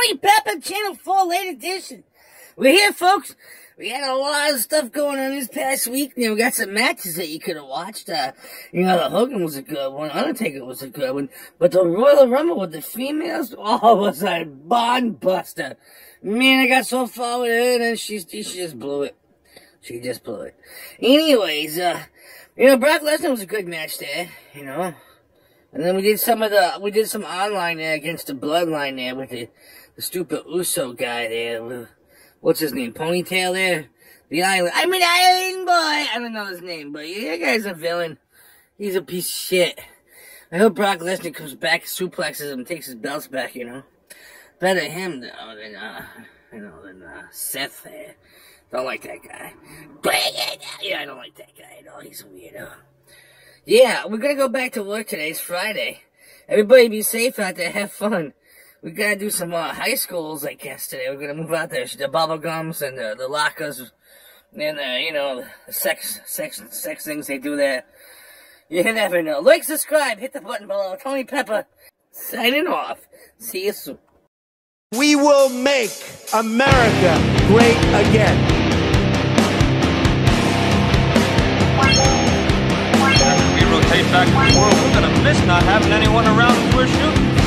Tony Pepper Channel 4 late edition. We're here, folks. We had a lot of stuff going on this past week. You know, we got some matches that you could have watched. Uh, you know, the Hogan was a good one. Undertaker was a good one. But the Royal Rumble with the females, oh, was a bond buster. Man, I got so far with her, and she, she just blew it. She just blew it. Anyways, uh, you know, Brock Lesnar was a good match there, you know. And then we did some of the, we did some online there against the Bloodline there with the, the stupid Uso guy there. What's his name? Ponytail there? The island. I'm an island boy! I don't know his name, but yeah, that guy's a villain. He's a piece of shit. I hope Brock Lesnar comes back, suplexes him, takes his belts back, you know. Better him, though, than, uh, you know, than, uh, Seth there. Don't like that guy. Yeah, I don't like that guy at all. He's a weirdo. Yeah, we're gonna go back to work today. It's Friday. Everybody be safe out there. Have fun. We gotta do some uh, high schools, I guess, today. We're gonna move out there. The bubble gums and the, the lockers and, uh, you know, the sex, sex, sex things they do there. You never know. Like, subscribe, hit the button below. Tony Pepper, signing off. See you soon. We will make America great again. Back and forth, we're gonna miss not having anyone around as we're shooting.